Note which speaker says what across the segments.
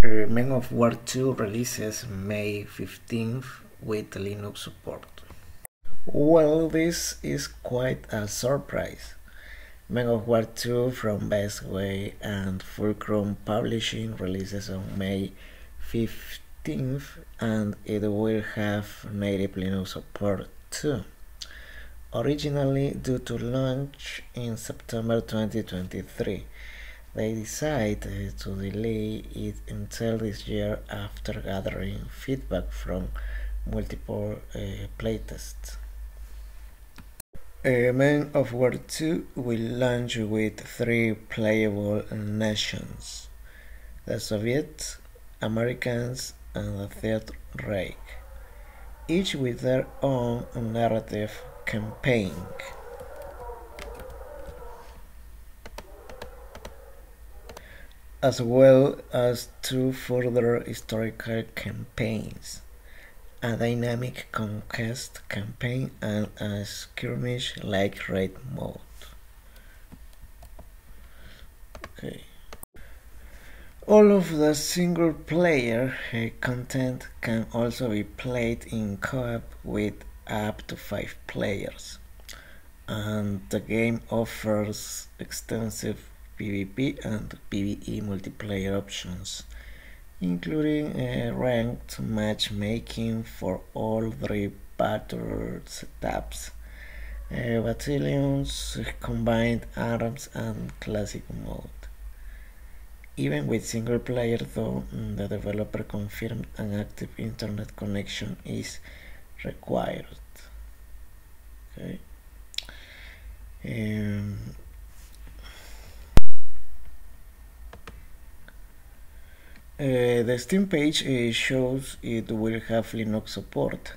Speaker 1: Uh, Men of War 2 releases May 15th with Linux support. Well, this is quite a surprise. Men of War 2 from Best Way and Fulcrum Publishing releases on May 15th and it will have native Linux support too. Originally due to launch in September 2023 they decided to delay it until this year after gathering feedback from multiple uh, playtests. Uh, Men of War 2 will launch with three playable nations the Soviets, Americans, and the Third Reich, each with their own narrative campaign. As well as two further historical campaigns a dynamic conquest campaign and a skirmish like raid mode. Okay. All of the single player uh, content can also be played in co-op with up to 5 players and the game offers extensive PvP and PvE multiplayer options, including ranked matchmaking for all three battle setups, battalions, combined arms, and classic mode. Even with single player though, the developer confirmed an active internet connection is required. Okay. Um, Uh, the Steam page uh, shows it will have Linux support,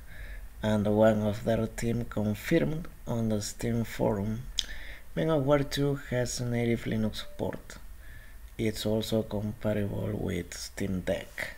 Speaker 1: and one of their team confirmed on the Steam forum. Men of War 2 has native Linux support. It's also compatible with Steam Deck.